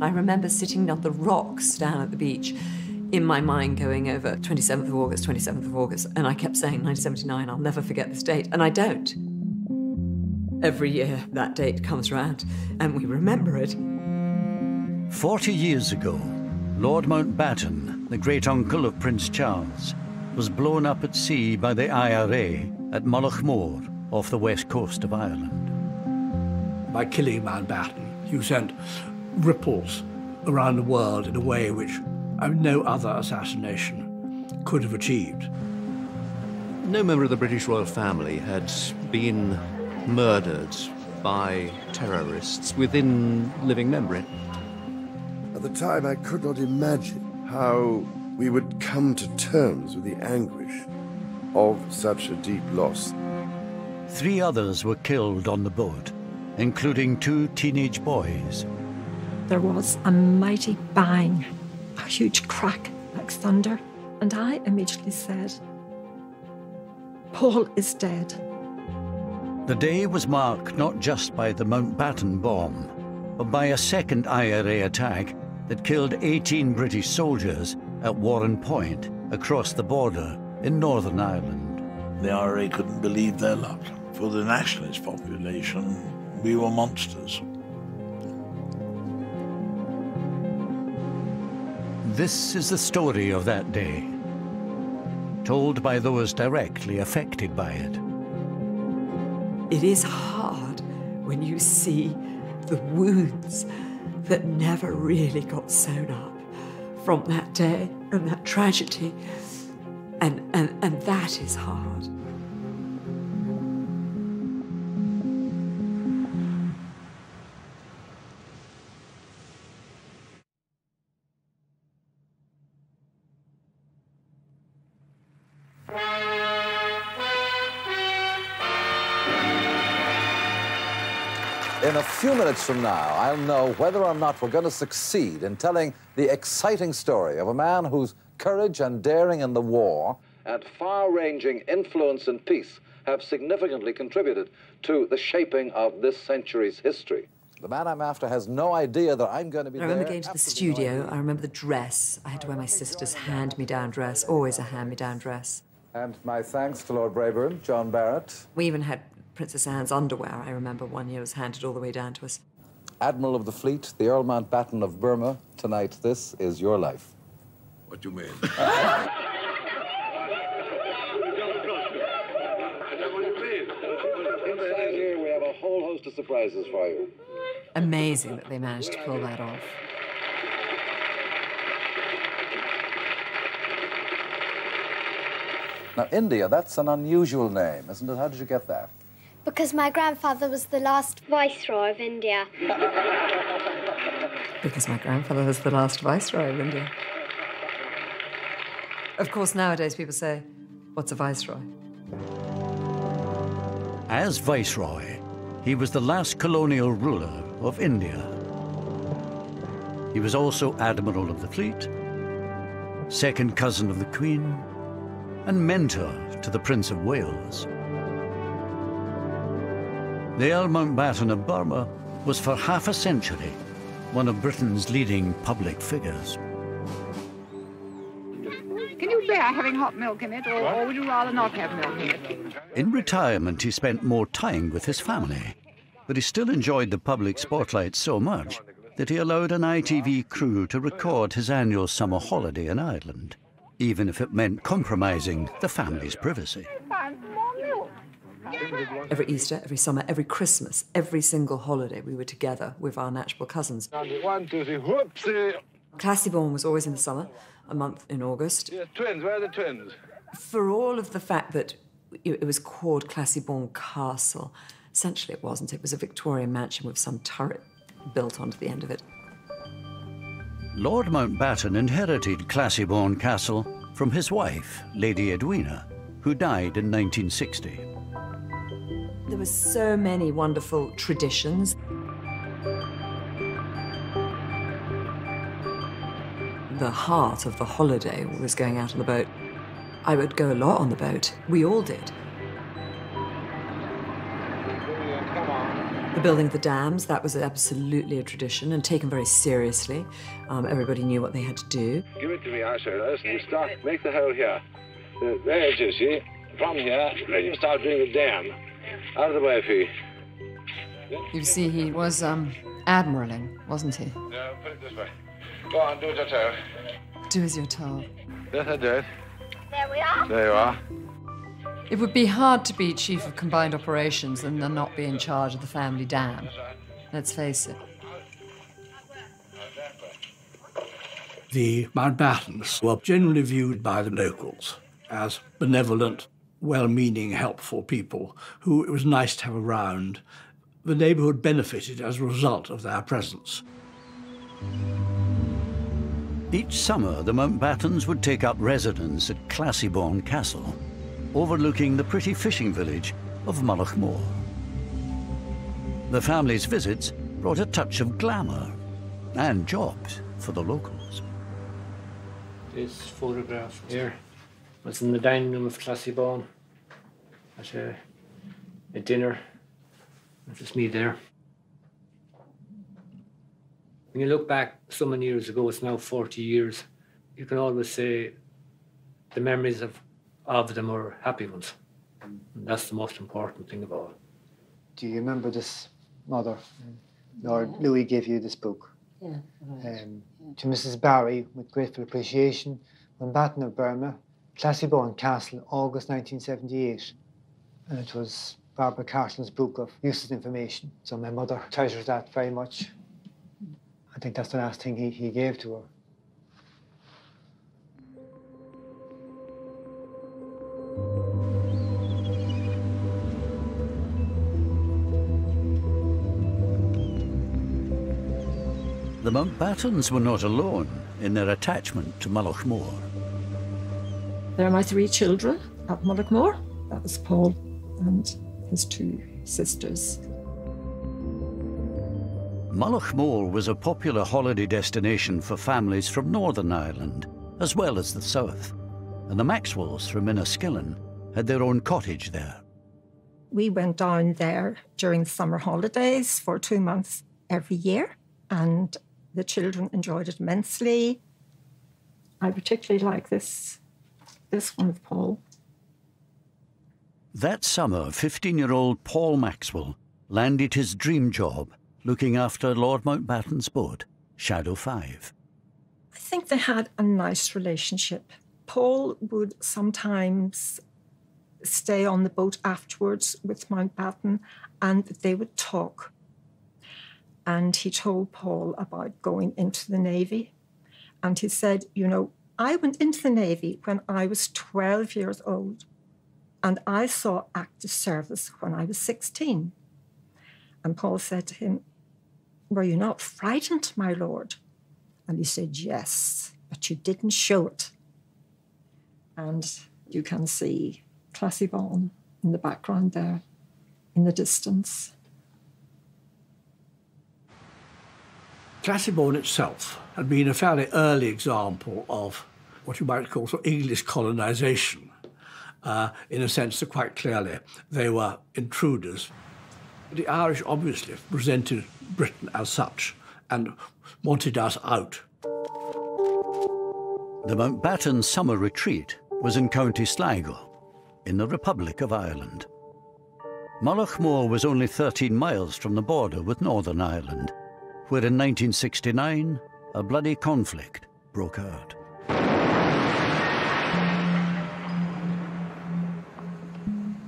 I remember sitting on the rocks down at the beach, in my mind going over 27th of August, 27th of August, and I kept saying 1979, I'll never forget this date, and I don't. Every year that date comes round, and we remember it. Forty years ago, Lord Mountbatten, the great uncle of Prince Charles, was blown up at sea by the IRA at Mullaghmore off the west coast of Ireland. By killing Mountbatten, you sent ripples around the world in a way which uh, no other assassination could have achieved. No member of the British royal family had been murdered by terrorists within living memory. At the time, I could not imagine how we would come to terms with the anguish of such a deep loss. Three others were killed on the boat, including two teenage boys. There was a mighty bang a huge crack like thunder, and I immediately said, Paul is dead. The day was marked not just by the Mountbatten bomb, but by a second IRA attack that killed 18 British soldiers at Warrenpoint across the border in Northern Ireland. The IRA couldn't believe their luck. For the nationalist population, we were monsters. This is the story of that day, told by those directly affected by it. It is hard when you see the wounds that never really got sewn up from that day and that tragedy. And, and, and that is hard. Minutes from now, I'll know whether or not we're going to succeed in telling the exciting story of a man whose courage and daring in the war and far ranging influence in peace have significantly contributed to the shaping of this century's history. The man I'm after has no idea that I'm going to be I remember there. going to the Absolutely no studio. idea. I remember the dress. I had to wear my sister's hand-me-down dress, always a hand-me-down dress. And my thanks to Lord Brabourne, John Barrett, We even had Princess Anne's underwear. I remember one year was handed all the way down to us. Admiral of the Fleet, the Earl Mountbatten of Burma. Tonight, this is your life. What do you mean? Inside here, we have a whole host of surprises for you. Amazing that they managed to pull that off. Now, India, that's an unusual name, isn't it? How did you get that? Because my grandfather was the last viceroy of India. Because my grandfather was the last viceroy of India. Of course, nowadays people say, What's a viceroy? As Viceroy, he was the last colonial ruler of India. He was also Admiral of the Fleet, second cousin of the Queen, and mentor to the Prince of Wales. The Earl Mountbatten of Burma was for half a century one of Britain's leading public figures. Can you bear having hot milk in it, or, or would you rather not have milk in it? In retirement, he spent more time with his family, but he still enjoyed the public spotlight so much that he allowed an ITV crew to record his annual summer holiday in Ireland, even if it meant compromising the family's privacy. Find more milk. Every Easter, every summer, every Christmas, every single holiday, we were together with our natural cousins. One, two, three, whoopsie. Classiebawn was always in the summer, a month in August. Yes, twins, where are the twins? For all of the fact that it was called Classiebawn Castle, essentially it wasn't. It was a Victorian mansion with some turret built onto the end of it. Lord Mountbatten inherited Classiebawn Castle from his wife, Lady Edwina, who died in 1960. There were so many wonderful traditions. The heart of the holiday was going out on the boat. I would go a lot on the boat. We all did. The building of the dams, that was absolutely a tradition and taken very seriously. Um, everybody knew what they had to do. Give it to me, I say, Listen, you start, make the hole here. Uh, there it is, see? From here, then you start doing the dam. Out of the way, Fee. You see, he was um, admiraling, wasn't he? No, put it this way. Go on, do it your toe. Do as you're told. Yes, I did. There we are. There you are. It would be hard to be chief of combined operations and then not be in charge of the family dam. Let's face it. The Mountbattens were generally viewed by the locals as benevolent, well meaning, helpful people who it was nice to have around. The neighbourhood benefited as a result of their presence. Each summer, the Mountbattens would take up residence at Classiebawn Castle, overlooking the pretty fishing village of Mullaghmore. The family's visits brought a touch of glamour and jobs for the locals. This photograph here was in the dining room of Classiebawn at a, a dinner. It's just me there. When you look back so many years ago, it's now 40 years, you can always say the memories of, of them are happy ones. And that's the most important thing of all. Do you remember this mother? Lord Louis gave you this book. Yeah. Um, to Mrs. Barry, with grateful appreciation, Mountbatten of Burma, Classiebawn Castle, August 1978. And it was Barbara Carson's book of useless information. So my mother treasures that very much. I think that's the last thing he, he gave to her. The Mountbattens were not alone in their attachment to Mullaghmore. There are my three children at Mullaghmore. That was Paul and his two sisters. Mullaghmore was a popular holiday destination for families from Northern Ireland, as well as the south, and the Maxwells from Enniskillen had their own cottage there. We went down there during the summer holidays for two months every year, and the children enjoyed it immensely. I particularly like this, this one of Paul. That summer, 15 year old Paul Maxwell landed his dream job looking after Lord Mountbatten's boat, Shadow 5. I think they had a nice relationship. Paul would sometimes stay on the boat afterwards with Mountbatten and they would talk. And he told Paul about going into the Navy. And he said, You know, I went into the Navy when I was 12 years old, and I saw active service when I was 16. And Paul said to him, Were you not frightened, my lord? And he said, Yes, but you didn't show it. And you can see Classiebawn in the background there, in the distance. Classiebawn itself had been a fairly early example of what you might call sort of English colonisation, uh, in a sense that quite clearly they were intruders. The Irish obviously presented Britain as such and wanted us out. The Mountbatten summer retreat was in County Sligo, in the Republic of Ireland. Mullaghmore was only 13 miles from the border with Northern Ireland, where in 1969 a bloody conflict broke out.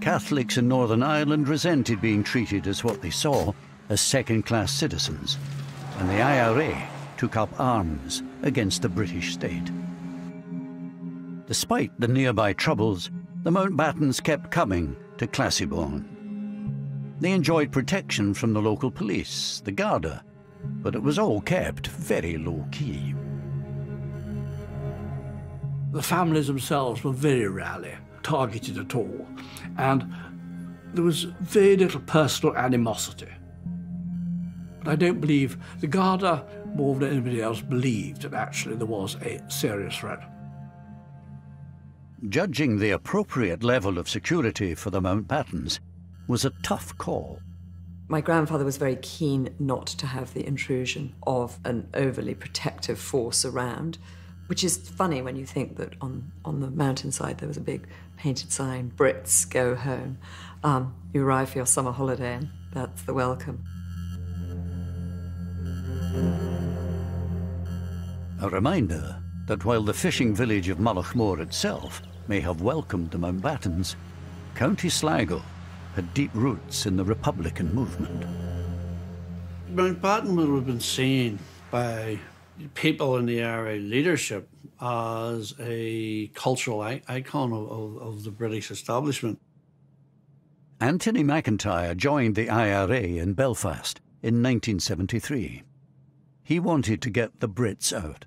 Catholics in Northern Ireland resented being treated as what they saw as second class citizens, and the IRA took up arms against the British state. Despite the nearby troubles, the Mountbattens kept coming to Classiebawn. They enjoyed protection from the local police, the Garda, but it was all kept very low key. The families themselves were very rarely targeted at all, and there was very little personal animosity. But I don't believe the Garda, more than anybody else, believed that actually there was a serious threat. Judging the appropriate level of security for the Mountbattens was a tough call. My grandfather was very keen not to have the intrusion of an overly protective force around, which is funny when you think that on, on the mountainside there was a big painted sign Brits go home. Um, you arrive for your summer holiday, and that's the welcome. A reminder that while the fishing village of Mullaghmore itself may have welcomed the Mountbattens, County Sligo had deep roots in the Republican movement. Mountbatten would have been seen by people in the IRA leadership as a cultural icon of, of, of the British establishment. Anthony McIntyre joined the IRA in Belfast in 1973. He wanted to get the Brits out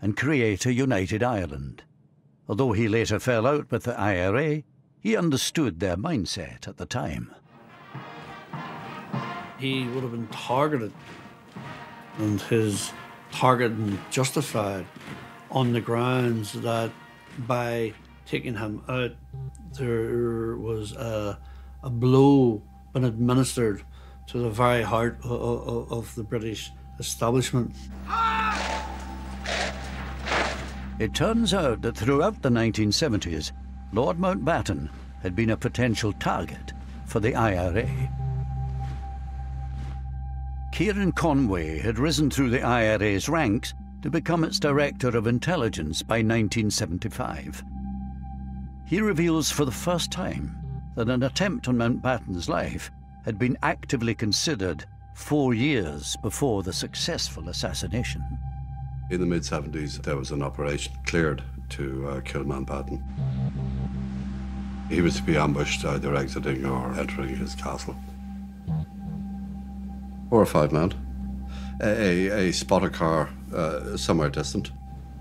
and create a united Ireland. Although he later fell out with the IRA, he understood their mindset at the time. He would have been targeted, and his targeting justified on the grounds that by taking him out, there was a, a blow been administered to the very heart of, of, of the British establishment. It turns out that throughout the 1970s, Lord Mountbatten had been a potential target for the IRA. Kieran Conway had risen through the IRA's ranks to become its Director of Intelligence by 1975. He reveals for the first time that an attempt on Mountbatten's life had been actively considered four years before the successful assassination. In the mid 70s, there was an operation cleared to uh, kill Mountbatten. He was to be ambushed either exiting or entering his castle. Four or five men. A, a spotter car uh, somewhere distant.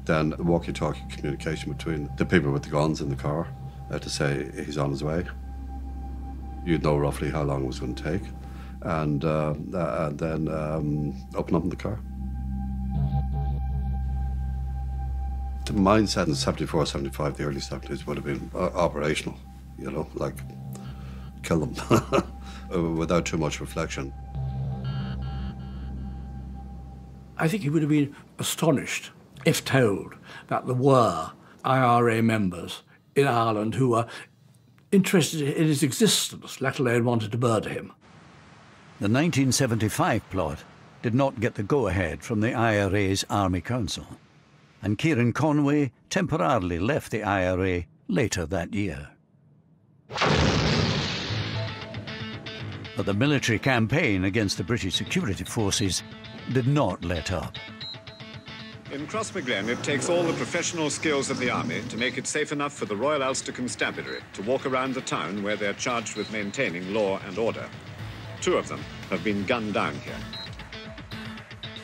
Then walkie talkie communication between the people with the guns in the car uh, to say he's on his way. You'd know roughly how long it was going to take. And, uh, uh and then um, open up in the car. The mindset in 74, 75, the early 70s would have been uh, operational, you know, like kill them without too much reflection. I think he would have been astonished if told that there were IRA members in Ireland who were interested in his existence, let alone wanted to murder him. The 1975 plot did not get the go-ahead from the IRA's Army Council, and Kieran Conway temporarily left the IRA later that year. But the military campaign against the British security forces did not let up. In Crossmaglen, it takes all the professional skills of the army to make it safe enough for the Royal Ulster Constabulary to walk around the town where they're charged with maintaining law and order. Two of them have been gunned down here.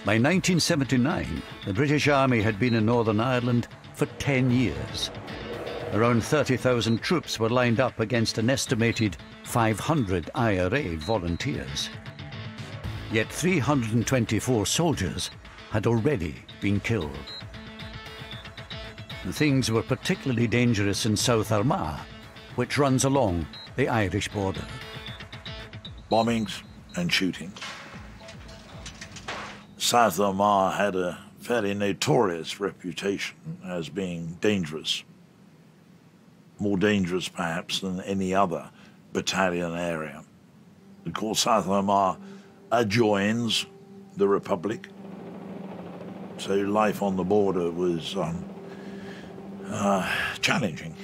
By 1979, the British Army had been in Northern Ireland for 10 years. Around 30,000 troops were lined up against an estimated 500 IRA volunteers. Yet 324 soldiers had already been killed. things were particularly dangerous in South Armagh, which runs along the Irish border. Bombings and shooting. South Armagh had a fairly notorious reputation as being dangerous, more dangerous perhaps than any other battalion area. Of course, South Armagh adjoins the Republic. So life on the border was um, uh, challenging.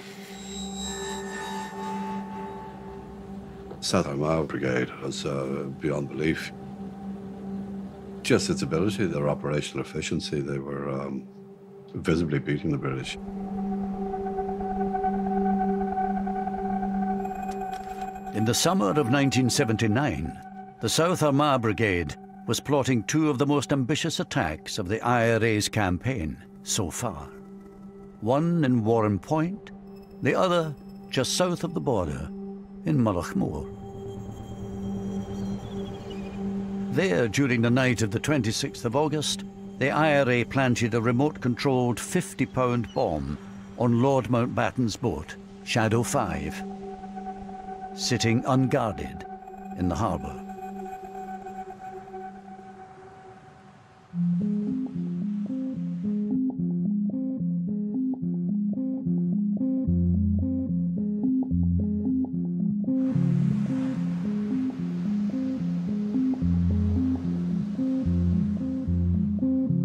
South Armagh Brigade was uh, beyond belief. Just its ability, their operational efficiency, they were um, visibly beating the British. In the summer of 1979, the South Armagh Brigade was plotting two of the most ambitious attacks of the IRA's campaign so far. One in Warrenpoint, the other just south of the border in Mullaghmore. There, during the night of the 26th of August, the IRA planted a remote-controlled 50-pound bomb on Lord Mountbatten's boat, Shadow 5, sitting unguarded in the harbor.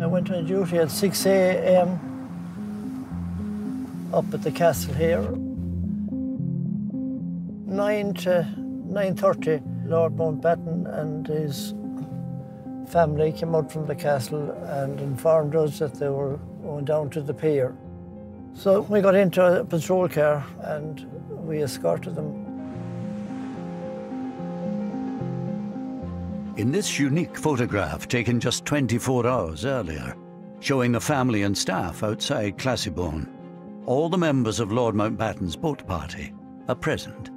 I went on duty at 6 a.m. up at the castle here. 9 to 9.30, Lord Mountbatten and his family came out from the castle and informed us that they were going down to the pier. So we got into a patrol car and we escorted them. In this unique photograph taken just 24 hours earlier, showing the family and staff outside Classiebawn, all the members of Lord Mountbatten's boat party are present.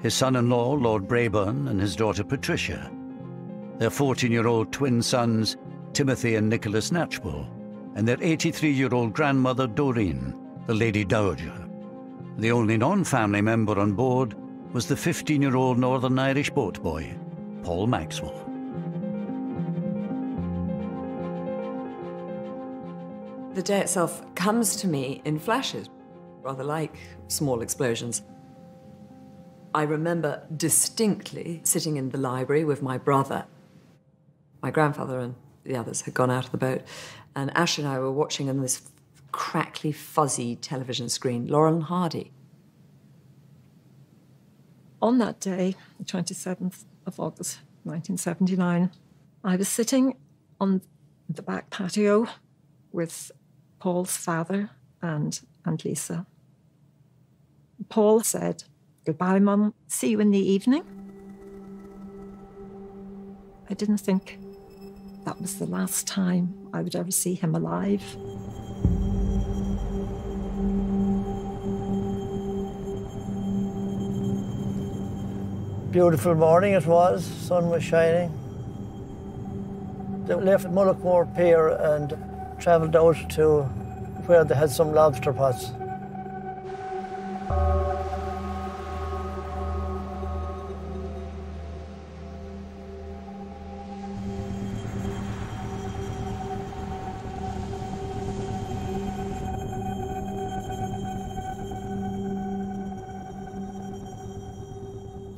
His son-in-law, Lord Brabourne, and his daughter Patricia, their 14-year-old twin sons, Timothy and Nicholas Knatchbull, and their 83-year-old grandmother, Doreen, the Lady Dowager. The only non-family member on board was the 15-year-old Northern Irish boat boy, Paul Maxwell. The day itself comes to me in flashes, rather like small explosions. I remember distinctly sitting in the library with my brother. My grandfather and the others had gone out of the boat, and Ash and I were watching on this crackly, fuzzy television screen Laurel and Hardy. On that day, the 27th of August 1979, I was sitting on the back patio with Paul's father and Aunt Lisa. Paul said, Goodbye, Mum. See you in the evening. I didn't think that was the last time I would ever see him alive. Beautiful morning it was, sun was shining. They left Mullaghmore Pier and travelled out to where they had some lobster pots.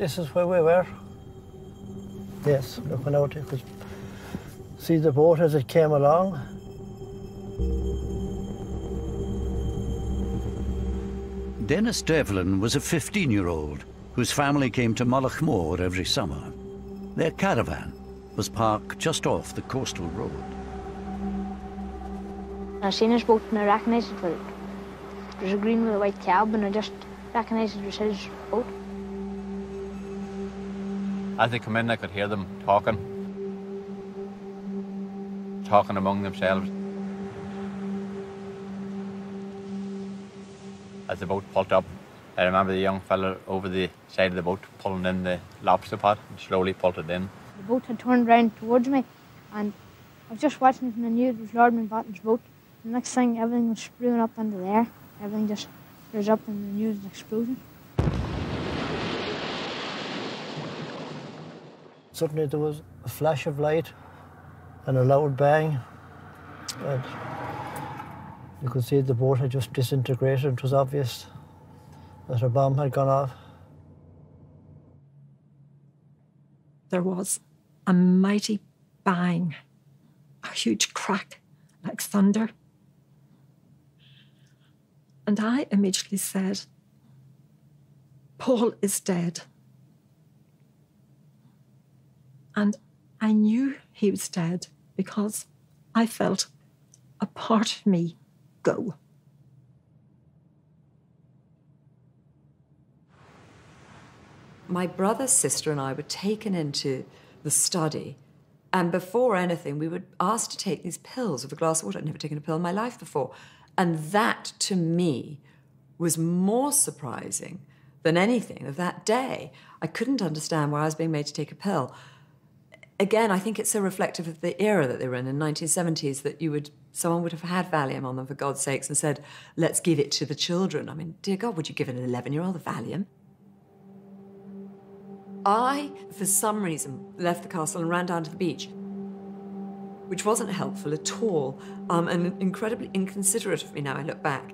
This is where we were. Yes, looking out, you could see the boat as it came along. Dennis Devlin was a 15-year-old whose family came to Mullaghmore every summer. Their caravan was parked just off the coastal road. I seen his boat and I recognised it. Well, there's a green with a white cab and I just recognised it was his boat. As they come in, I could hear them talking, talking among themselves. As the boat pulled up, I remember the young fella over the side of the boat pulling in the lobster pot and slowly pulled it in. The boat had turned round towards me and I was just watching it and I knew it was Lord Mountbatten's boat. The next thing, everything was spewing up into the air. Everything just rose up and I knew it was an explosion. Suddenly there was a flash of light and a loud bang. And you could see the boat had just disintegrated. It was obvious that a bomb had gone off. There was a mighty bang, a huge crack like thunder. And I immediately said, Paul is dead. And I knew he was dead because I felt a part of me go. My brother, sister, and I were taken into the study. And before anything, we were asked to take these pills with a glass of water. I'd never taken a pill in my life before. And that, to me, was more surprising than anything of that day. I couldn't understand why I was being made to take a pill. Again, I think it's so reflective of the era that they were in, in the 1970s, that you would someone would have had Valium on them for God's sakes and said, let's give it to the children. I mean, dear God, would you give an 11-year-old a Valium? I, for some reason, left the castle and ran down to the beach, which wasn't helpful at all, um, and incredibly inconsiderate of me now I look back.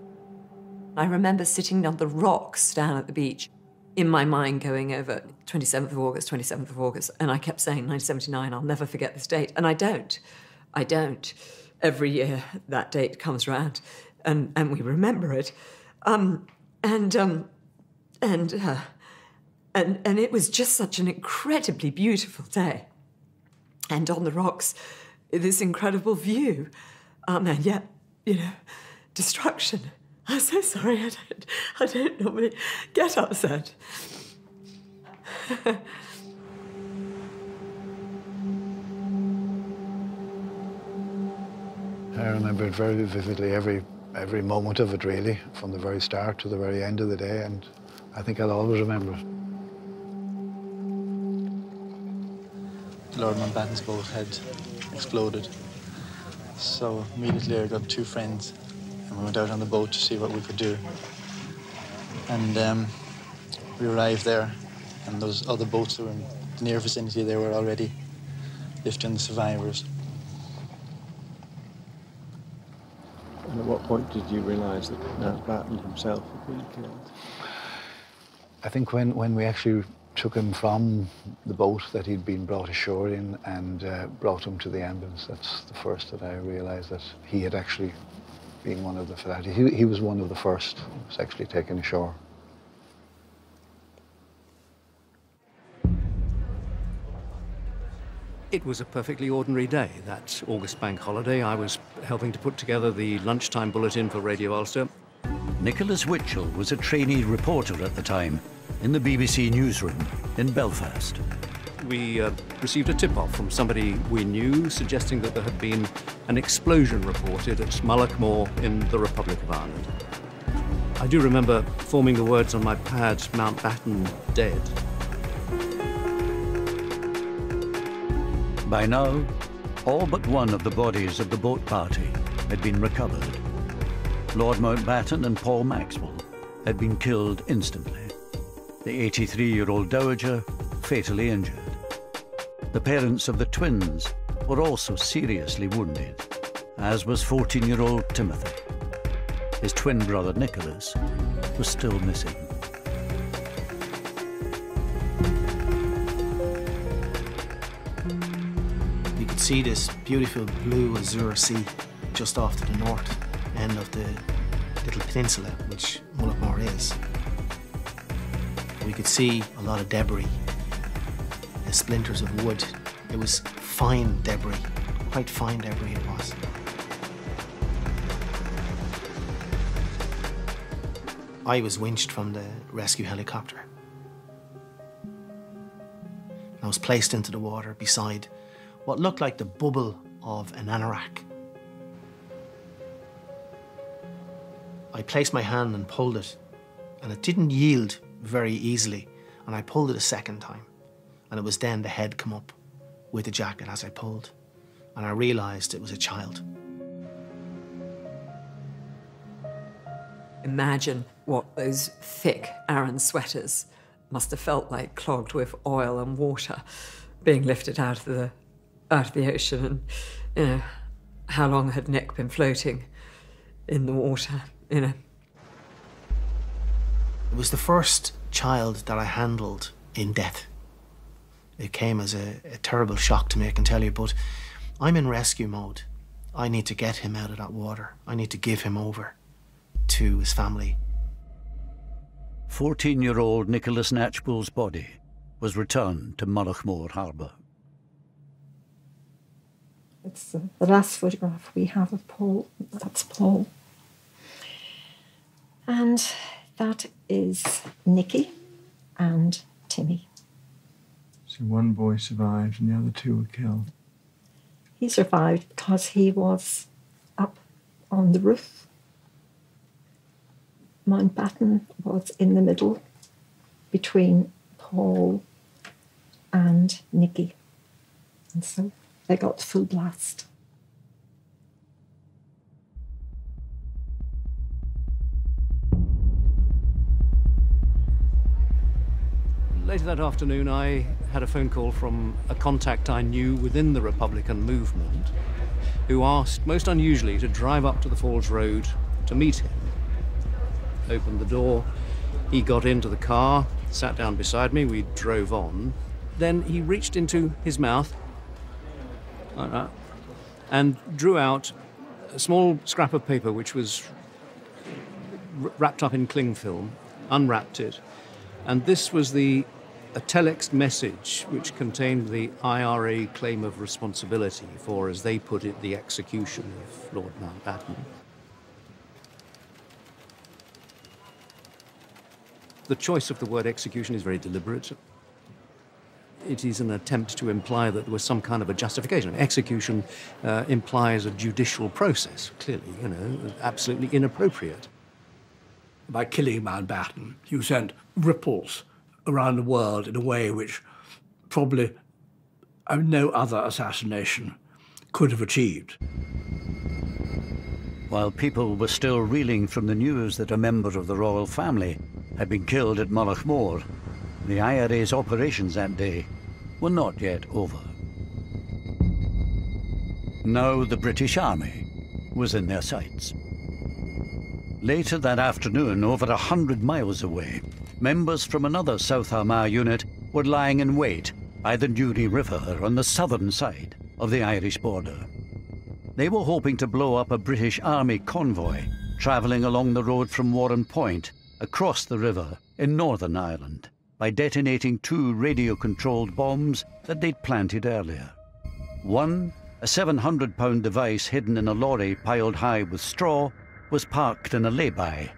I remember sitting on the rocks down at the beach, in my mind going over 27th of August, 27th of August, and I kept saying 1979, I'll never forget this date, and I don't. I don't. every year that date comes round, and, and we remember it. Um, and um, and uh, and and it was just such an incredibly beautiful day. And on the rocks, this incredible view, um, and yet you know, destruction. I'm so sorry. I don't. I don't normally get upset. I remember it very vividly, every every moment of it, really, from the very start to the very end of the day, and I think I'll always remember it. Lord Mountbatten's boat had exploded. So immediately I got two friends and we went out on the boat to see what we could do. And um, we arrived there and those other boats that were in the near vicinity, they were already lifting the survivors. And at what point did you realise that Mountbatten himself had been killed? I think when, when we actually took him from the boat that he'd been brought ashore in and uh, brought him to the ambulance, that's the first that I realised that he had actually been one of the fatalities. He, he was one of the first who was actually taken ashore. It was a perfectly ordinary day, that August bank holiday. I was helping to put together the lunchtime bulletin for Radio Ulster. Nicholas Witchell was a trainee reporter at the time in the BBC newsroom in Belfast. We uh, received a tip-off from somebody we knew suggesting that there had been an explosion reported at Mullaghmore in the Republic of Ireland. I do remember forming the words on my pad, Mountbatten dead. By now, all but one of the bodies of the boat party had been recovered. Lord Mountbatten and Paul Maxwell had been killed instantly. The 83-year-old dowager fatally injured. The parents of the twins were also seriously wounded, as was 14-year-old Timothy. His twin brother Nicholas was still missing. You could see this beautiful blue azure sea just off to the north end of the little peninsula, which Mullaghmore is. We could see a lot of debris, splinters of wood. It was fine debris, quite fine debris it was. I was winched from the rescue helicopter. I was placed into the water beside what looked like the bubble of an anorak. I placed my hand and pulled it, and it didn't yield very easily, and I pulled it a second time. And it was then the head come up with the jacket as I pulled, and I realised it was a child. Imagine what those thick Aran sweaters must have felt like clogged with oil and water being lifted out of the out of the ocean and you know how long had Nick been floating in the water, you know. It was the first child that I handled in death. It came as a, a terrible shock to me, I can tell you, but I'm in rescue mode. I need to get him out of that water. I need to give him over to his family. 14 year old Nicholas Knatchbull's body was returned to Mullaghmore Harbour. It's uh, the last photograph we have of Paul. That's Paul. And that is Nicky and Timmy. So one boy survived and the other two were killed. He survived because he was up on the roof. Mountbatten was in the middle between Paul and Nicky. And so they got full blast. Later that afternoon, I had a phone call from a contact I knew within the Republican movement who asked, most unusually, to drive up to the Falls Road to meet him. Opened the door, he got into the car, sat down beside me, we drove on. Then he reached into his mouth like that, and drew out a small scrap of paper which was wrapped up in cling film, unwrapped it, and this was the a telex message which contained the IRA claim of responsibility for, as they put it, the execution of Lord Mountbatten. The choice of the word execution is very deliberate. It is an attempt to imply that there was some kind of a justification. Execution uh, implies a judicial process, clearly, you know, absolutely inappropriate. By killing Mountbatten, you sent ripples around the world in a way which probably no other assassination could have achieved. While people were still reeling from the news that a member of the royal family had been killed at Mullaghmore, the IRA's operations that day were not yet over. Now the British Army was in their sights. Later that afternoon, over a hundred miles away, members from another South Armagh unit were lying in wait by the Newry River on the southern side of the Irish border. They were hoping to blow up a British Army convoy travelling along the road from Warrenpoint across the river in Northern Ireland by detonating two radio-controlled bombs that they'd planted earlier. One, a 700-pound device hidden in a lorry piled high with straw, was parked in a lay-by.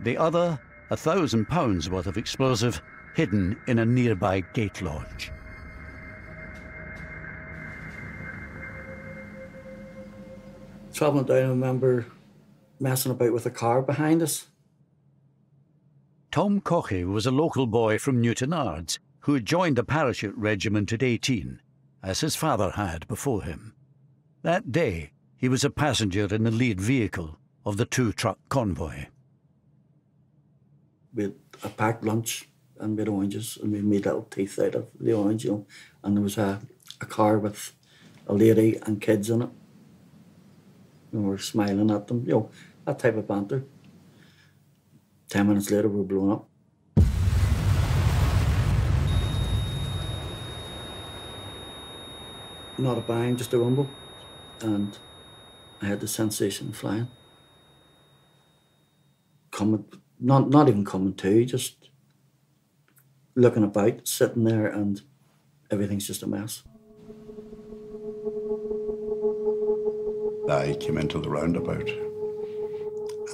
The other, a thousand pounds worth of explosive hidden in a nearby gate lodge. Travelling down, I remember messing about with a car behind us. Tom Caughey was a local boy from Newtownards who had joined the parachute regiment at 18, as his father had before him. That day, he was a passenger in the lead vehicle of the two-truck convoy with a packed lunch and with oranges, and we made little teeth out of the orange, you know. And there was a, a car with a lady and kids in it. And we were smiling at them, you know, that type of banter. Ten minutes later, we were blown up. Not a bang, just a rumble. And I had the sensation of flying. Coming not not even coming to, just looking about, sitting there, and everything's just a mess. I came into the roundabout,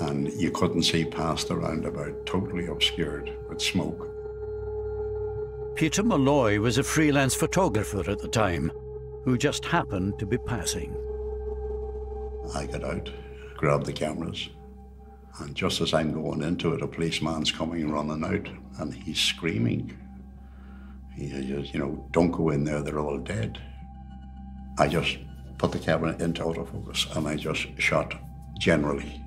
and you couldn't see past the roundabout, totally obscured with smoke. Peter Malloy was a freelance photographer at the time, who just happened to be passing. I got out, grabbed the cameras, and just as I'm going into it, a policeman's coming running out and he's screaming. He says, you know, don't go in there, they're all dead. I just put the camera into autofocus and I just shot generally.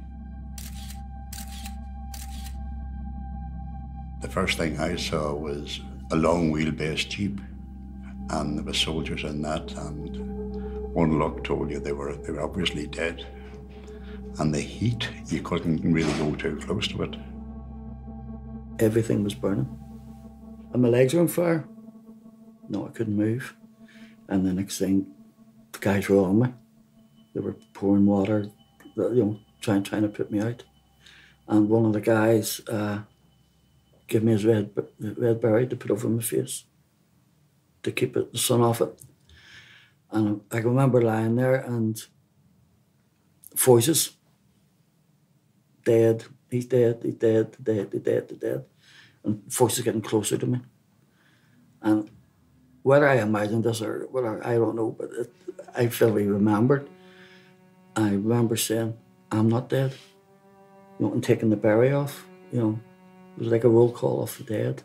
The first thing I saw was a long wheelbase jeep and there were soldiers in that and one look told you they were they were obviously dead and the heat, you couldn't really go too close to it. Everything was burning. And my legs were on fire. No, I couldn't move. And the next thing, the guys were on me. They were pouring water, you know, trying trying to put me out. And one of the guys uh, gave me his red red berry to put over my face to keep it, the sun off it. And I can remember lying there and voices dead, he's dead, he's dead, dead, he's dead, he's dead. And voices getting closer to me. And whether I imagined this or whether, I don't know, but it, I fully remembered. I remember saying, I'm not dead. You know, and taking the berry off, you know, it was like a roll call of the dead.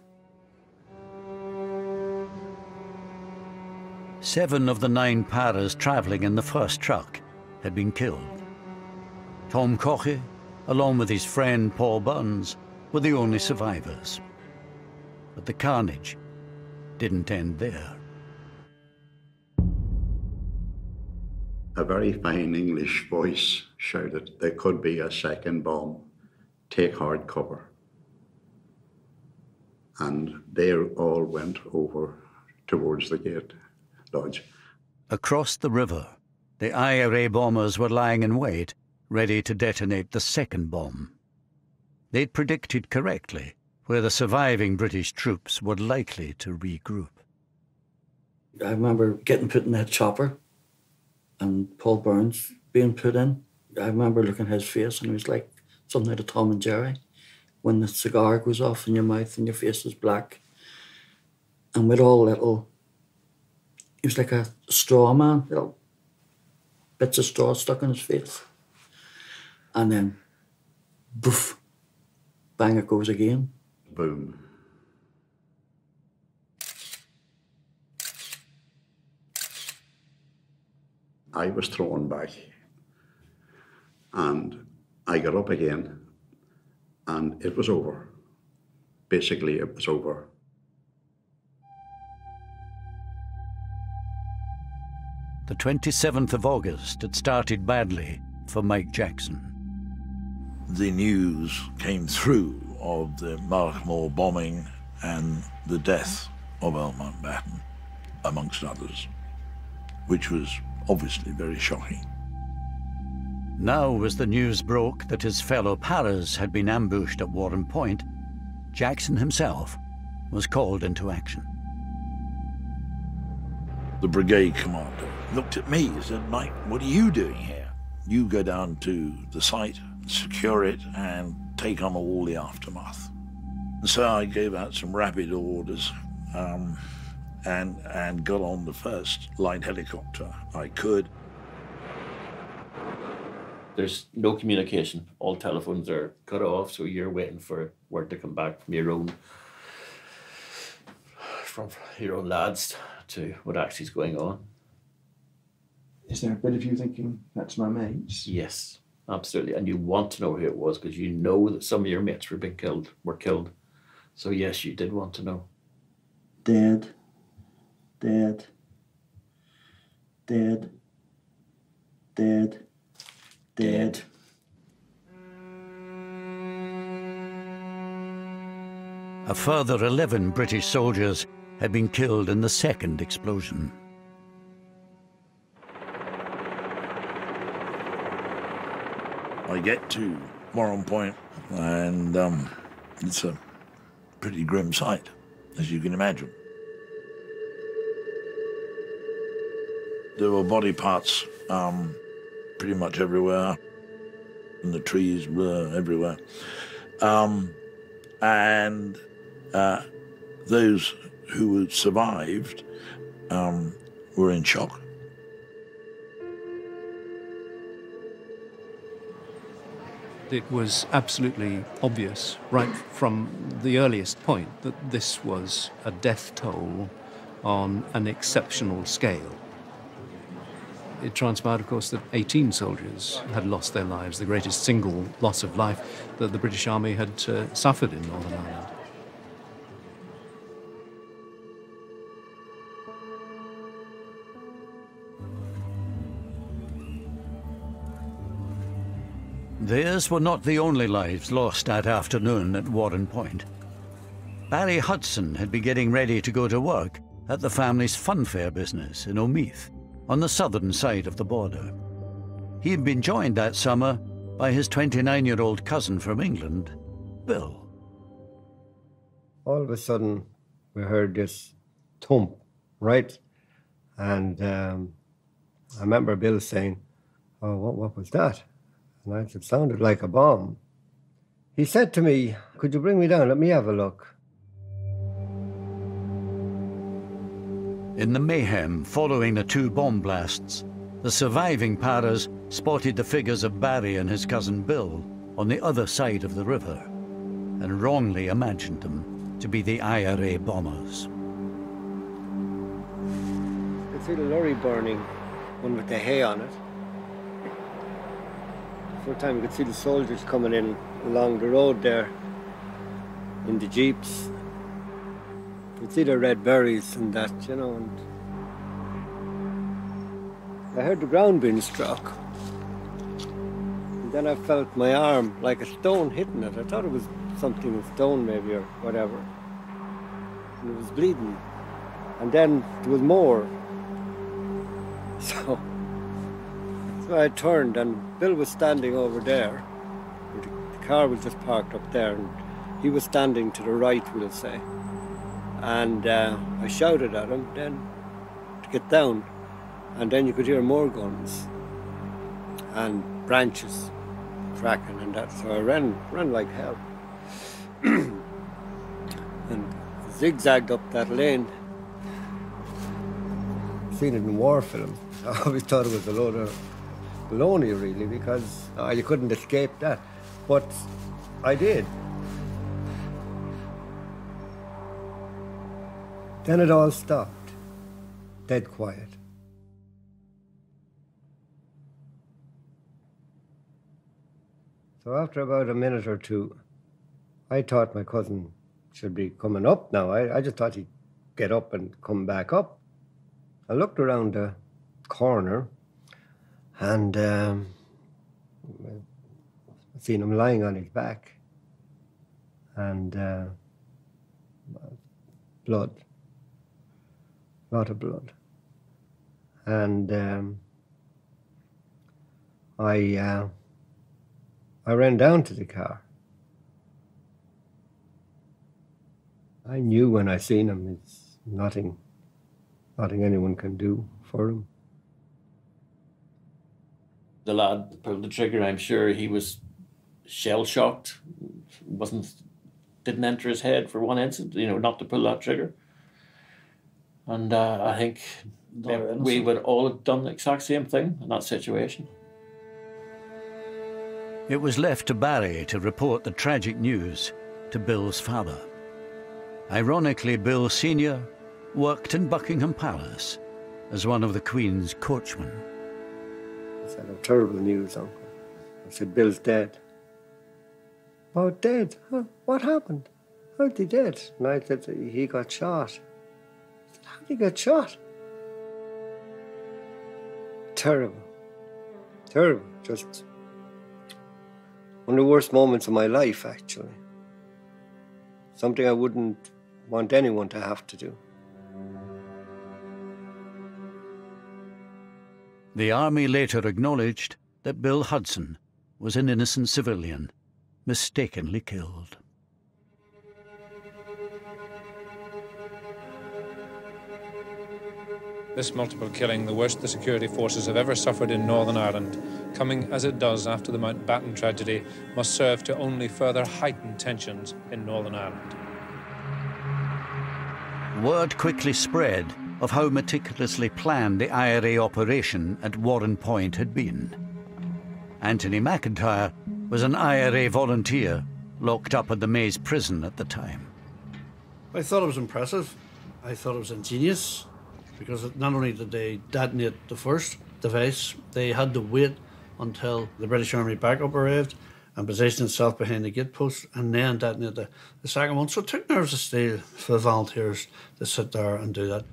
Seven of the nine paras travelling in the first truck had been killed. Tom Caughey, along with his friend Paul Buns, were the only survivors. But the carnage didn't end there. A very fine English voice shouted, There could be a second bomb. Take hard cover. And they all went over towards the gate lodge. Across the river, the IRA bombers were lying in wait ready to detonate the second bomb. They'd predicted correctly where the surviving British troops were likely to regroup. I remember getting put in that chopper and Paul Burns being put in. I remember looking at his face and it was like something out of Tom and Jerry when the cigar goes off in your mouth and your face is black. And with all little, he was like a straw man, little bits of straw stuck in his face. And then, boof, bang it er goes again. Boom. I was thrown back and I got up again and it was over. Basically, it was over. The 27th of August had started badly for Mike Jackson. The news came through of the Mullaghmore bombing and the death of Earl Mountbatten, amongst others, which was obviously very shocking. Now, as the news broke that his fellow paras had been ambushed at Warrenpoint, Jackson himself was called into action. The brigade commander looked at me and said, Mike, what are you doing here? You go down to the site, secure it, and take on all the aftermath. And so I gave out some rapid orders um, and, and got on the first light helicopter I could. There's no communication. All telephones are cut off, so you're waiting for word to come back from your own from your own lads to what actually is going on. Is there a bit of you thinking that's my mates? Yes, absolutely. And you want to know who it was because you know that some of your mates were being killed, were killed. So yes, you did want to know. Dead. Dead. Dead. Dead. Dead. A further 11 British soldiers had been killed in the second explosion. I get to Warrenpoint, and um, it's a pretty grim sight, as you can imagine. There were body parts um, pretty much everywhere, and the trees were everywhere. Um, and uh, those who survived um, were in shock. It was absolutely obvious, right from the earliest point, that this was a death toll on an exceptional scale. It transpired, of course, that 18 soldiers had lost their lives, the greatest single loss of life that the British Army had uh, suffered in Northern Ireland. Theirs were not the only lives lost that afternoon at Warrenpoint. Barry Hudson had been getting ready to go to work at the family's funfair business in Omeath, on the southern side of the border. He had been joined that summer by his 29 year old cousin from England, Bill. All of a sudden, we heard this thump, right? And um, I remember Bill saying, Oh, what, what was that? And I said, It sounded like a bomb. He said to me, Could you bring me down? Let me have a look. In the mayhem following the two bomb blasts, the surviving paras spotted the figures of Barry and his cousin Bill on the other side of the river and wrongly imagined them to be the IRA bombers. I could see the lorry burning, one with the hay on it. A time, you could see the soldiers coming in along the road there in the jeeps. You could see the red berries and that, you know. And I heard the ground being struck. And then I felt my arm like a stone hitting it. I thought it was something, a stone maybe or whatever. And it was bleeding. And then there was more. So So I turned, and Bill was standing over there. The car was just parked up there, and he was standing to the right, we'll say. And uh, I shouted at him then to get down, and then you could hear more guns and branches cracking and that. So I ran, ran like hell, and zigzagged up that lane. Seen it in war film. I always thought it was a load of baloney, really, because uh, you couldn't escape that. But I did. Then it all stopped. Dead quiet. So after about a minute or two, I thought my cousin should be coming up now. I, I just thought he'd get up and come back up. I looked around the corner and um, I seen him lying on his back and uh, blood, a lot of blood. And um, I, uh, I ran down to the car. I knew when I seen him, it's nothing, nothing anyone can do for him. The lad pulled the trigger, I'm sure he was shell shocked. wasn't didn't enter his head for one instant, you know, not to pull that trigger. And uh, I think we would all have done the exact same thing in that situation. It was left to Barry to report the tragic news to Bill's father. Ironically, Bill Sr. worked in Buckingham Palace as one of the Queen's coachmen. I said, oh, terrible news, Uncle. I said, Bill's dead. Oh, dead? Huh? What happened? How'd he dead? And I said, he got shot. I said, how'd he get shot? Terrible. Terrible. Just one of the worst moments of my life, actually. Something I wouldn't want anyone to have to do. The army later acknowledged that Bill Hudson was an innocent civilian, mistakenly killed. This multiple killing, the worst the security forces have ever suffered in Northern Ireland, coming as it does after the Mountbatten tragedy, must serve to only further heighten tensions in Northern Ireland. Word quickly spread of how meticulously planned the IRA operation at Warrenpoint had been. Anthony McIntyre was an IRA volunteer locked up at the Maze prison at the time. I thought it was impressive. I thought it was ingenious because not only did they detonate the first device, they had to wait until the British Army backup arrived and positioned itself behind the gate post and then detonate the, the second one. So it took nerves of steel for the volunteers to sit there and do that.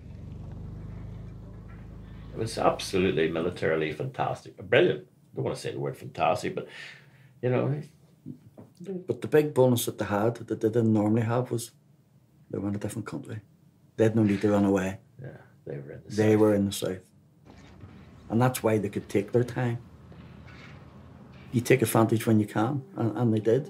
It was absolutely militarily fantastic, brilliant. I don't want to say the word fantastic, but you know. But the big bonus that they had that they didn't normally have was they were in a different country. They had no need to run away. Yeah, they were in the They south. were in the south. And that's why they could take their time. You take advantage when you can, and, and they did.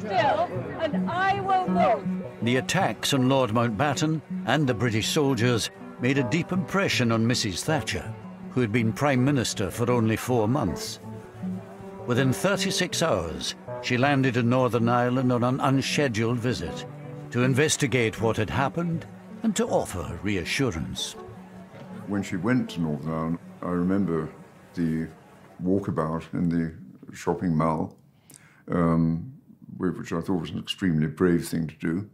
Still and I will move? The attacks on Lord Mountbatten and the British soldiers made a deep impression on Mrs. Thatcher, who had been Prime Minister for only four months. Within 36 hours, she landed in Northern Ireland on an unscheduled visit to investigate what had happened and to offer reassurance. When she went to Northern Ireland, I remember the walkabout in the shopping mall, um, which I thought was an extremely brave thing to do.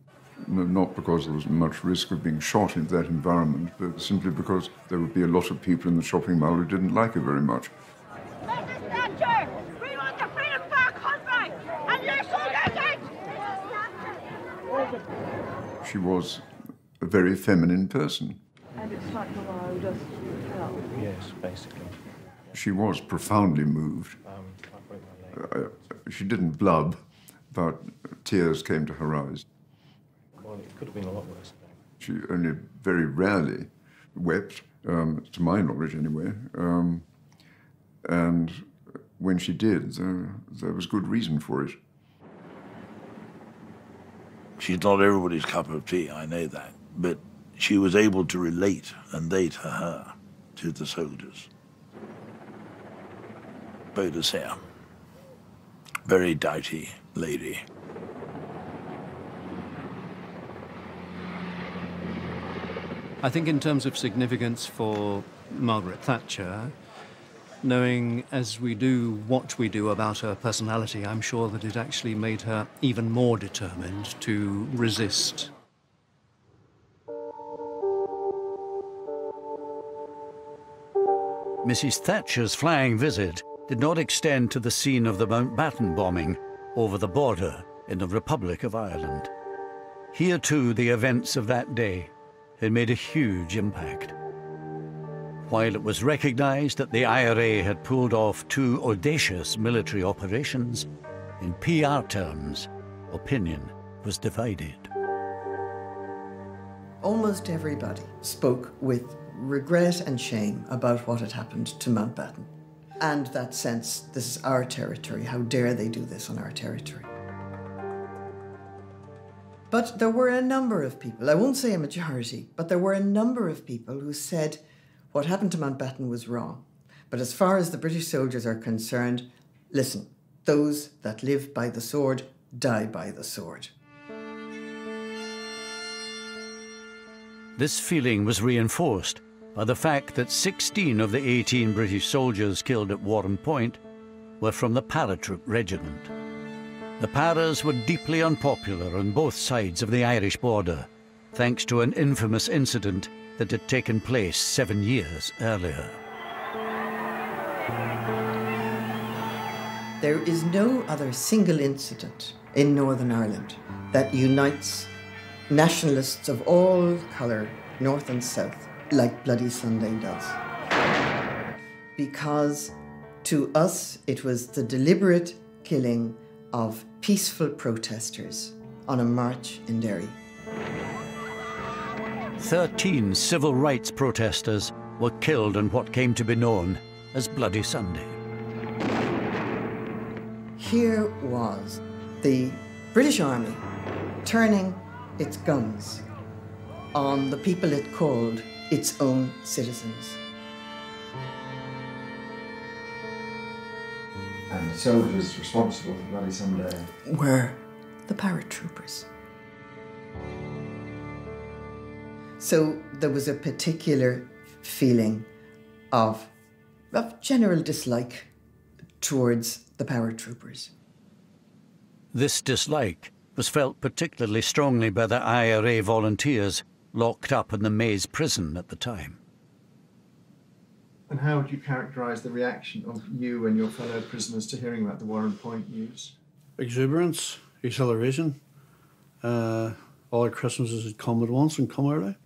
Not because there was much risk of being shot in that environment, but simply because there would be a lot of people in the shopping mall who didn't like her very much. Mrs. Thatcher, we want the freedom for our country, and your soldiers out! She was a very feminine person. And it's like the world just fell. Yes, basically. She was profoundly moved. Uh, she didn't blub, but tears came to her eyes. Well, it could have been a lot worse. She only very rarely wept, um, to my knowledge anyway. Um, and when she did, there, there was good reason for it. She's not everybody's cup of tea, I know that. But she was able to relate, and they to her, to the soldiers. Boadicea. Very doughty lady. I think, in terms of significance for Margaret Thatcher, knowing as we do what we do about her personality, I'm sure that it actually made her even more determined to resist. Mrs. Thatcher's flying visit did not extend to the scene of the Mountbatten bombing over the border in the Republic of Ireland. Here, too, the events of that day had made a huge impact. While it was recognized that the IRA had pulled off two audacious military operations, in PR terms, opinion was divided. Almost everybody spoke with regret and shame about what had happened to Mountbatten. And that sense, this is our territory. How dare they do this on our territory? But there were a number of people, I won't say a majority, but there were a number of people who said what happened to Mountbatten was wrong. But as far as the British soldiers are concerned, listen, those that live by the sword die by the sword. This feeling was reinforced by the fact that 16 of the 18 British soldiers killed at Warrenpoint were from the Paratroop Regiment. The Paras were deeply unpopular on both sides of the Irish border, thanks to an infamous incident that had taken place seven years earlier. There is no other single incident in Northern Ireland that unites nationalists of all colour, north and south, like Bloody Sunday does. Because to us, it was the deliberate killing of peaceful protesters on a march in Derry. 13 civil rights protesters were killed on what came to be known as Bloody Sunday. Here was the British Army turning its guns on the people it called its own citizens. And the soldiers responsible for Bloody Sunday were the paratroopers. So there was a particular feeling of, of general dislike towards the paratroopers. This dislike was felt particularly strongly by the IRA volunteers locked up in the Maze prison at the time. And how would you characterise the reaction of you and your fellow prisoners to hearing about the Warrenpoint news? Exuberance, exhilaration. Uh, all our Christmases had come at once and come early.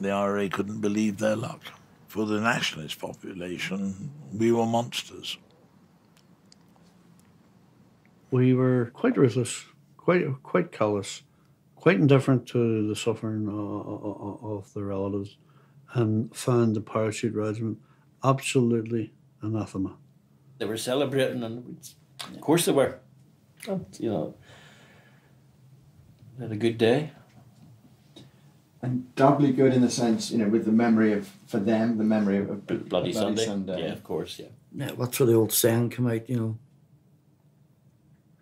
The IRA couldn't believe their luck. For the nationalist population, we were monsters. We were quite ruthless, quite quite callous, quite indifferent to the suffering uh, uh, uh, of, of the relatives, and found the parachute regiment absolutely anathema. They were celebrating, and of course they were. And, you know, they had a good day. And doubly good in the sense, you know, with the memory of, for them, the memory of, of Bloody, Bloody Sunday. Sunday. Yeah, of course, yeah. Yeah, what's where the old saying come out, you know?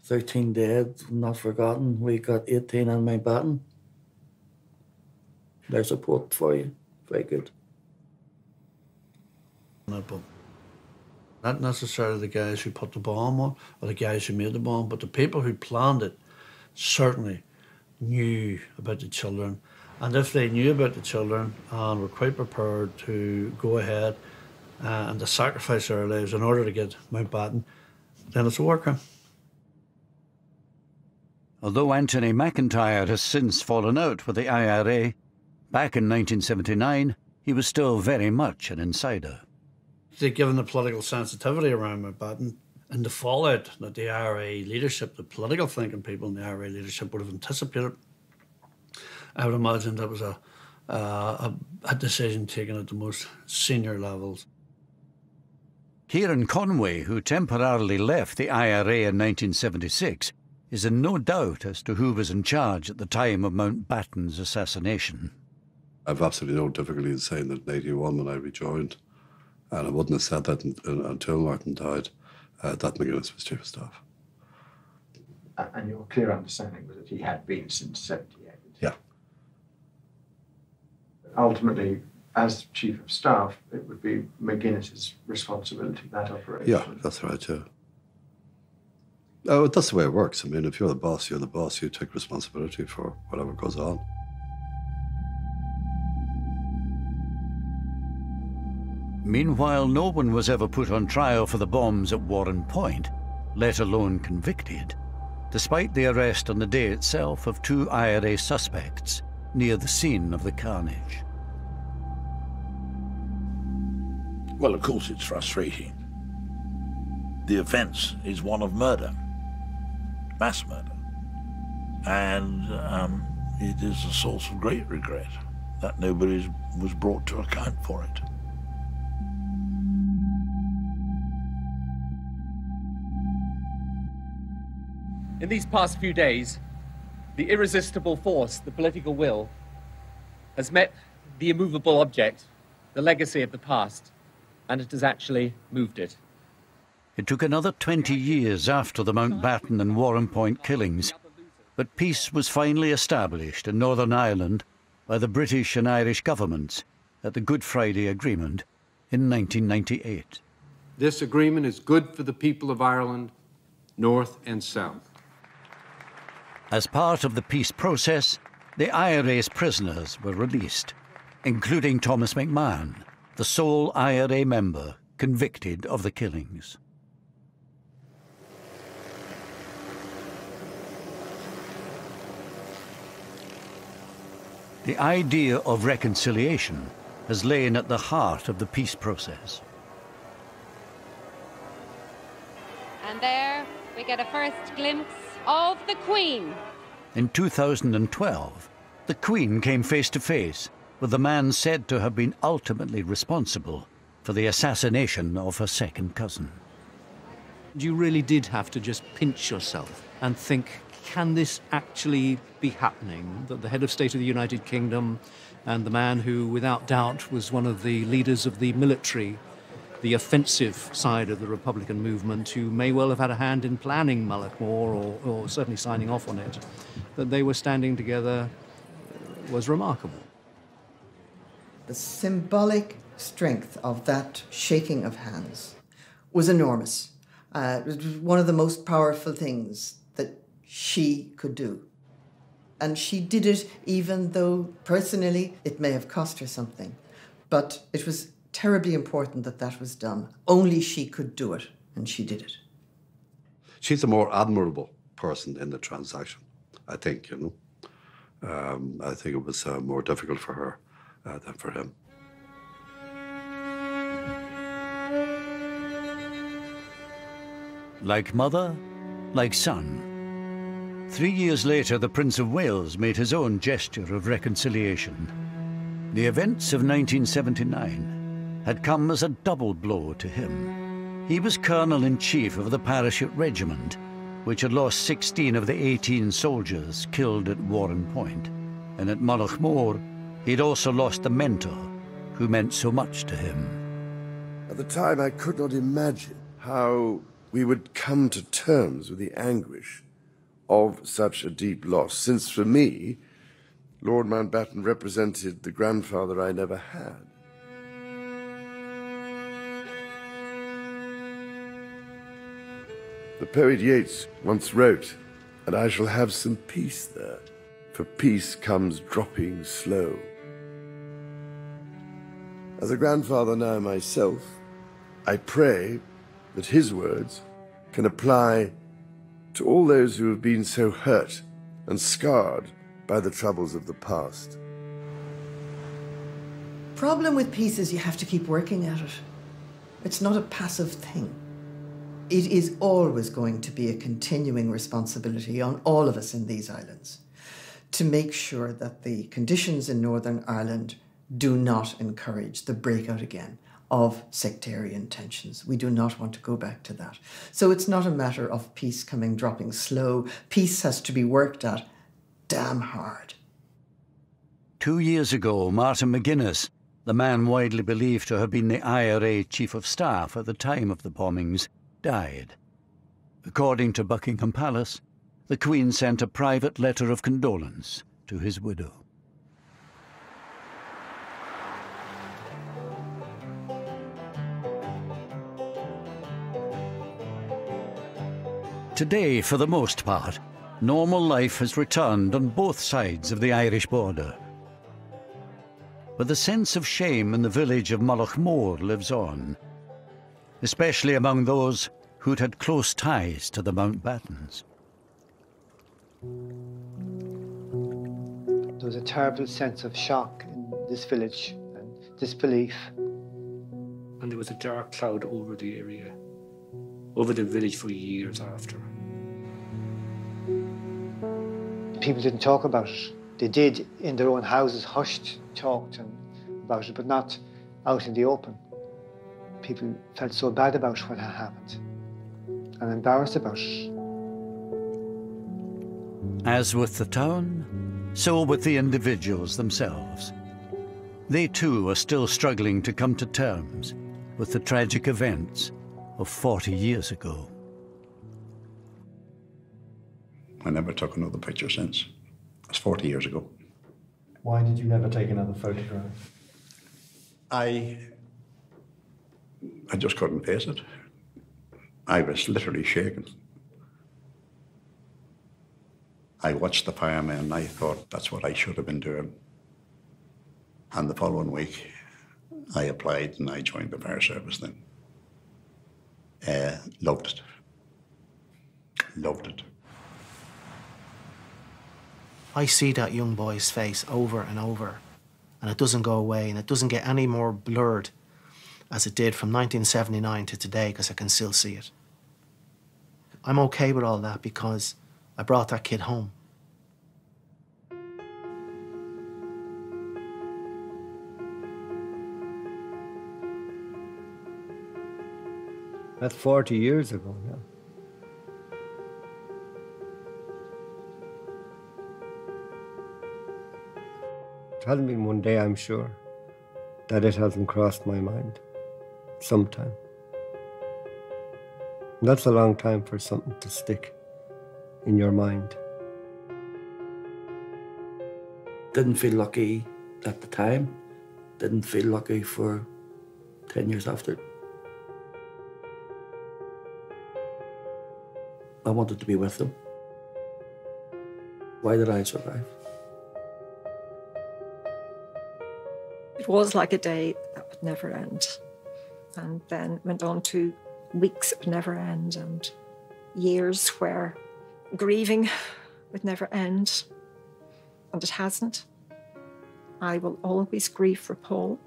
13 dead, not forgotten. We got 18 on my Mountbatten. There's a quote for you. Very good. Not, not necessarily the guys who put the bomb on or the guys who made the bomb, but the people who planned it certainly knew about the children. And if they knew about the children and were quite prepared to go ahead uh, and to sacrifice their lives in order to get Mountbatten, then it's a war crime. Although Anthony McIntyre has since fallen out with the IRA, back in 1979 he was still very much an insider. Given the political sensitivity around Mountbatten, and the fallout that the IRA leadership, the political thinking people in the IRA leadership would have anticipated. I would imagine that was a, uh, a, a decision taken at the most senior levels. Kieran Conway, who temporarily left the IRA in 1976, is in no doubt as to who was in charge at the time of Mountbatten's assassination. I've absolutely no difficulty in saying that in 81 when I rejoined, and I wouldn't have said that in, in, until Martin died, uh, that McGuinness was chief of staff. And your clear understanding was that he had been since 78? Yeah. Ultimately, as chief of staff, it would be McGuinness's responsibility, that operation. Yeah, that's right, yeah. Oh, that's the way it works. I mean, if you're the boss, you're the boss. You take responsibility for whatever goes on. Meanwhile, no one was ever put on trial for the bombs at Warrenpoint, let alone convicted, despite the arrest on the day itself of two IRA suspects near the scene of the carnage. Well, of course, it's frustrating. The offence is one of murder, mass murder. And um, it is a source of great regret that nobody was brought to account for it. In these past few days, the irresistible force, the political will, has met the immovable object, the legacy of the past, and it has actually moved it. It took another 20 years after the Mountbatten and Warrenpoint killings, but peace was finally established in Northern Ireland by the British and Irish governments at the Good Friday Agreement in 1998. This agreement is good for the people of Ireland, North and South. As part of the peace process, the IRA's prisoners were released, including Thomas McMahon, the sole IRA member convicted of the killings. The idea of reconciliation has lain at the heart of the peace process. And there we get a first glimpse of the Queen. In 2012, the Queen came face to face with the man said to have been ultimately responsible for the assassination of her second cousin. You really did have to just pinch yourself and think, can this actually be happening? That the head of state of the United Kingdom and the man who, without doubt, was one of the leaders of the military, the offensive side of the Republican movement, who may well have had a hand in planning Mullaghmore or, or certainly signing off on it, that they were standing together was remarkable. The symbolic strength of that shaking of hands was enormous. Uh, it was one of the most powerful things she could do. And she did it even though personally it may have cost her something. But it was terribly important that that was done. Only she could do it, and she did it. She's a more admirable person in the transaction, I think, you know. Um, I think it was uh, more difficult for her uh, than for him. Like mother, like son. Three years later, the Prince of Wales made his own gesture of reconciliation. The events of 1979 had come as a double blow to him. He was Colonel in Chief of the Parachute Regiment, which had lost 16 of the 18 soldiers killed at Warrenpoint. And at Mullaghmore, he'd also lost the mentor who meant so much to him. At the time, I could not imagine how we would come to terms with the anguish of such a deep loss, since for me, Lord Mountbatten represented the grandfather I never had. The poet Yeats once wrote, and I shall have some peace there, for peace comes dropping slow. As a grandfather now myself, I pray that his words can apply to all those who have been so hurt and scarred by the troubles of the past. Problem with peace is you have to keep working at it. It's not a passive thing. It is always going to be a continuing responsibility on all of us in these islands to make sure that the conditions in Northern Ireland do not encourage the breakout again of sectarian tensions. We do not want to go back to that. So it's not a matter of peace coming dropping slow. Peace has to be worked at damn hard. Two years ago, Martin McGuinness, the man widely believed to have been the IRA Chief of Staff at the time of the bombings, died. According to Buckingham Palace, the Queen sent a private letter of condolence to his widow. Today, for the most part, normal life has returned on both sides of the Irish border. But the sense of shame in the village of Mullaghmore lives on, especially among those who'd had close ties to the Mountbattens. There was a terrible sense of shock in this village and disbelief. And there was a dark cloud over the area, over the village for years after. People didn't talk about it. They did in their own houses, hushed, talked and about it, but not out in the open. People felt so bad about what had happened and embarrassed about it. As with the town, so with the individuals themselves. They too are still struggling to come to terms with the tragic events of 40 years ago. I never took another picture since. It's 40 years ago. Why did you never take another photograph? I I just couldn't face it. I was literally shaken. I watched the firemen and I thought that's what I should have been doing. And the following week, I applied and I joined the fire service then. Uh, loved it. Loved it. I see that young boy's face over and over, and it doesn't go away, and it doesn't get any more blurred as it did from 1979 to today because I can still see it. I'm okay with all that because I brought that kid home. That's 40 years ago, now. It hasn't been one day, I'm sure, that it hasn't crossed my mind. Sometime. And that's a long time for something to stick in your mind. Didn't feel lucky at the time. Didn't feel lucky for 10 years after. I wanted to be with them. Why did I survive? It was like a day that would never end. And then went on to weeks that would never end and years where grieving would never end. And it hasn't. I will always grieve for Paul.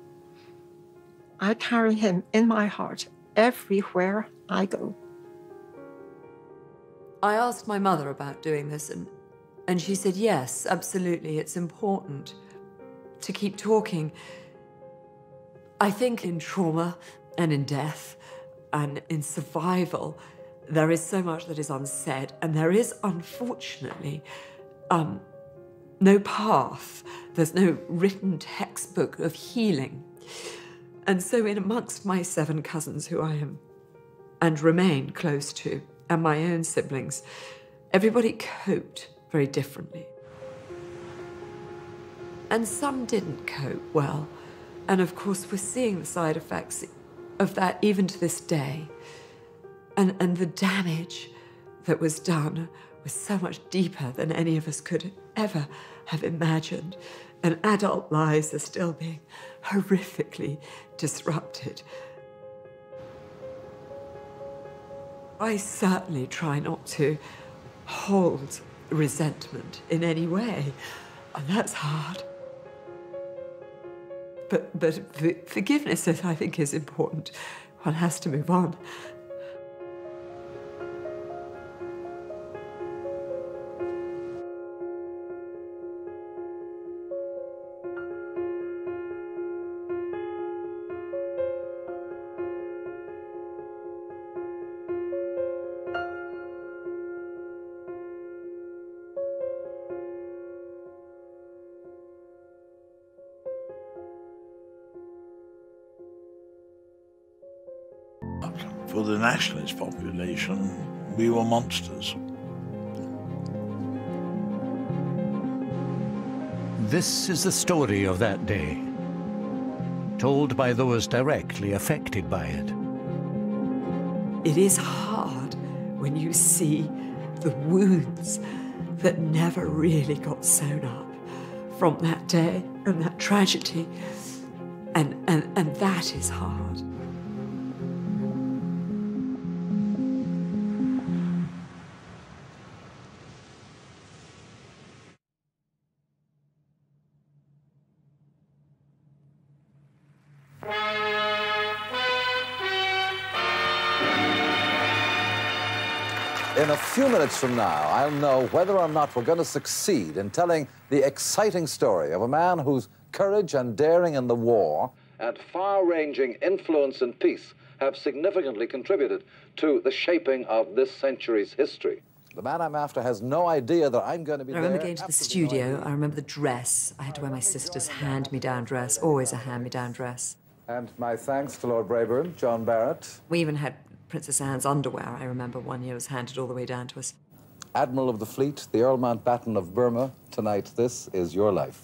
I carry him in my heart everywhere I go. I asked my mother about doing this, and, and she said, yes, absolutely, it's important to keep talking. I think in trauma and in death and in survival, there is so much that is unsaid, and there is, unfortunately, um, no path. There's no written textbook of healing. And so, in amongst my seven cousins, who I am and remain close to, and my own siblings, everybody coped very differently. And some didn't cope well. And of course, we're seeing the side effects of that even to this day. And, and the damage that was done was so much deeper than any of us could ever have imagined. And adult lives are still being horrifically disrupted. I certainly try not to hold resentment in any way, and that's hard. But, but forgiveness, I think, is important. One has to move on. For the nationalist population, we were monsters. This is the story of that day, told by those directly affected by it. It is hard when you see the wounds that never really got sewn up from that day and that tragedy. And, and, and that is hard. Minutes from now, I'll know whether or not we're going to succeed in telling the exciting story of a man whose courage and daring in the war and far ranging influence in peace have significantly contributed to the shaping of this century's history. The man I'm after has no idea that I'm going to be I remember there. going to the studio. I remember the dress. I had to wear my sister's hand-me-down dress, always a hand-me-down dress. And my thanks to Lord Brabourne, John Barrett, We even had Princess Anne's underwear. I remember one year was handed all the way down to us. Admiral of the Fleet, the Earl Mountbatten of Burma. Tonight, this is your life.